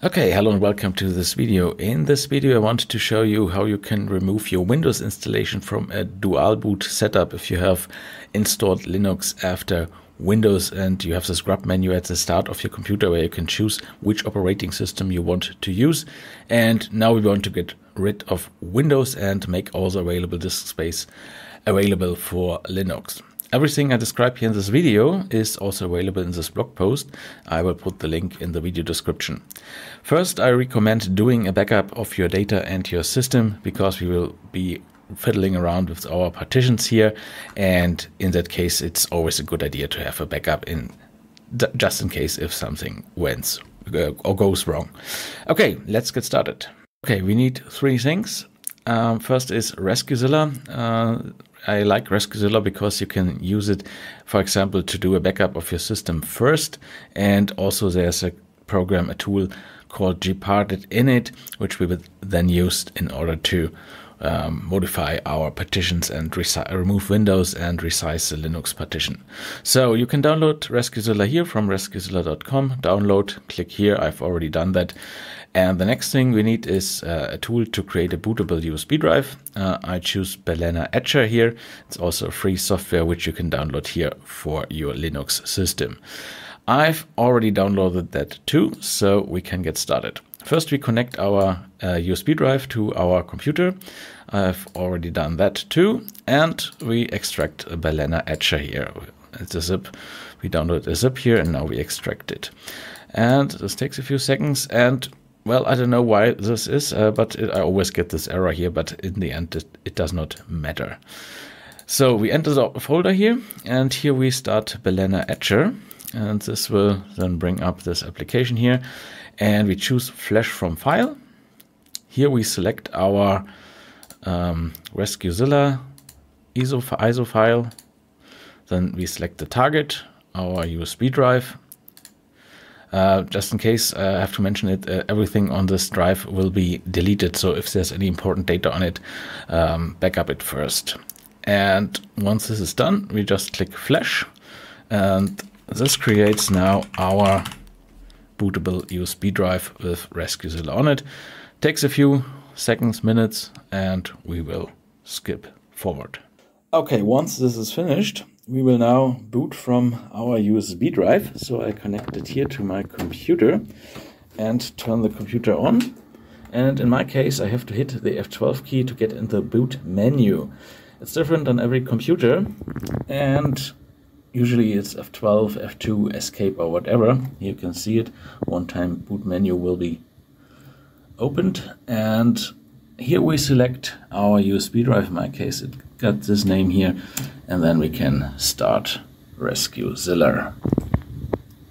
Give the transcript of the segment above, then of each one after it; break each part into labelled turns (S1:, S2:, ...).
S1: Okay, hello and welcome to this video. In this video I wanted to show you how you can remove your Windows installation from a dual boot setup if you have installed Linux after Windows and you have the grub menu at the start of your computer where you can choose which operating system you want to use. And now we want to get rid of Windows and make all the available disk space available for Linux. Everything I describe here in this video is also available in this blog post. I will put the link in the video description. First, I recommend doing a backup of your data and your system because we will be fiddling around with our partitions here. And in that case, it's always a good idea to have a backup in just in case if something went uh, or goes wrong. Okay, let's get started. Okay, we need three things. Um, first is RescueZilla. Uh, I like RescueZilla because you can use it, for example, to do a backup of your system first. And also there's a program, a tool called gparted init, which we would then use in order to um, modify our partitions and remove Windows and resize the Linux partition. So you can download RescueZilla here from rescuezilla.com. Download, click here. I've already done that. And the next thing we need is uh, a tool to create a bootable USB drive. Uh, I choose Balena Etcher here. It's also a free software which you can download here for your Linux system. I've already downloaded that too, so we can get started. First, we connect our uh, USB drive to our computer. I've already done that too. And we extract a Balena Etcher here. It's a zip. We download a zip here and now we extract it. And this takes a few seconds. And well, I don't know why this is, uh, but it, I always get this error here. But in the end, it, it does not matter. So we enter the folder here. And here we start Balena Etcher. And this will then bring up this application here and we choose flash from file. Here we select our um, RescueZilla ISO, ISO file. Then we select the target, our USB drive. Uh, just in case uh, I have to mention it, uh, everything on this drive will be deleted. So if there's any important data on it, um, backup it first. And once this is done, we just click flash. And this creates now our bootable USB drive with RescueZilla on it. Takes a few seconds, minutes, and we will skip forward. Okay, once this is finished, we will now boot from our USB drive. So I connect it here to my computer and turn the computer on. And in my case, I have to hit the F12 key to get in the boot menu. It's different on every computer. And usually it's F12, F2, escape or whatever. You can see it. One time boot menu will be opened and here we select our USB drive. In my case, it got this name here and then we can start RescueZilla.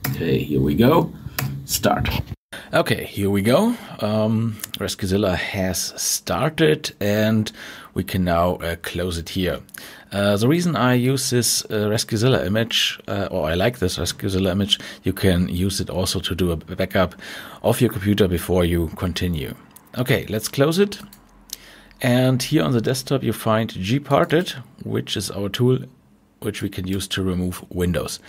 S1: Okay, here we go. Start. Okay, here we go. Um, has started and we can now uh, close it here. Uh, the reason I use this uh, image, uh, or I like this RescueZilla image, you can use it also to do a backup of your computer before you continue. Okay, let's close it. And here on the desktop you find gparted, which is our tool which we can use to remove windows.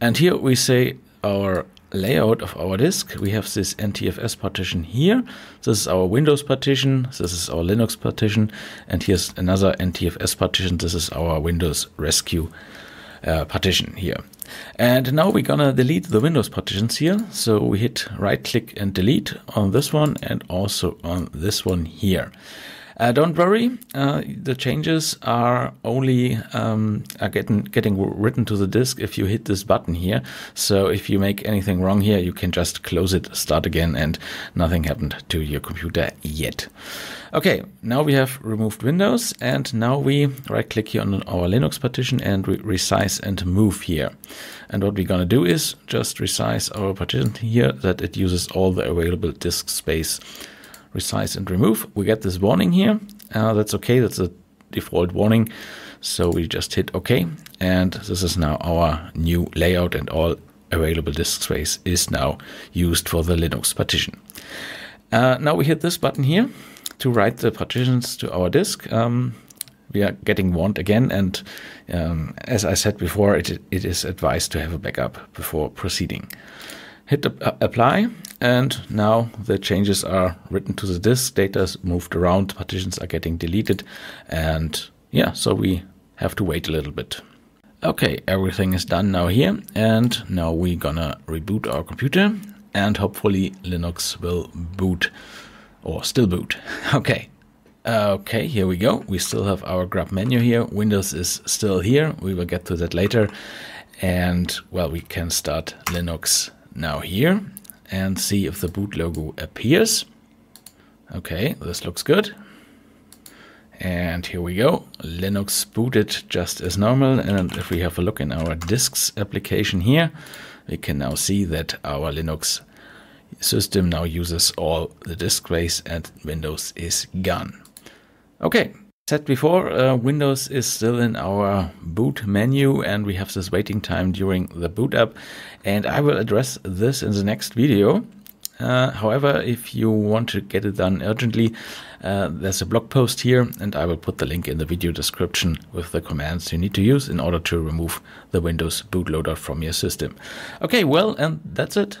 S1: And here we say our layout of our disk, we have this NTFS partition here. This is our Windows partition. This is our Linux partition. And here's another NTFS partition. This is our Windows Rescue uh, partition here. And now we're gonna delete the Windows partitions here. So we hit right click and delete on this one and also on this one here. Uh, don't worry, uh, the changes are only um, are getting getting written to the disk if you hit this button here. So if you make anything wrong here, you can just close it, start again, and nothing happened to your computer yet. Okay, now we have removed Windows, and now we right click here on our Linux partition and we resize and move here. And what we're gonna do is just resize our partition here that it uses all the available disk space resize and remove. We get this warning here. Uh, that's okay. That's a default warning. So we just hit OK. And this is now our new layout and all available disk space is now used for the Linux partition. Uh, now we hit this button here to write the partitions to our disk. Um, we are getting warned again, and um, as I said before, it, it is advised to have a backup before proceeding. Hit uh, apply and now the changes are written to the disk. Data is moved around. Partitions are getting deleted. And yeah so we have to wait a little bit. Okay everything is done now here. And now we're gonna reboot our computer. And hopefully linux will boot or still boot. Okay. Okay here we go. We still have our grub menu here. Windows is still here. We will get to that later. And well we can start linux now here and see if the boot logo appears. Okay, this looks good. And here we go, Linux booted just as normal. And if we have a look in our disks application here, we can now see that our Linux system now uses all the disk space and Windows is gone. Okay, said before, uh, Windows is still in our boot menu and we have this waiting time during the boot up. And I will address this in the next video. Uh, however, if you want to get it done urgently, uh, there's a blog post here and I will put the link in the video description with the commands you need to use in order to remove the Windows bootloader from your system. Okay, well, and that's it.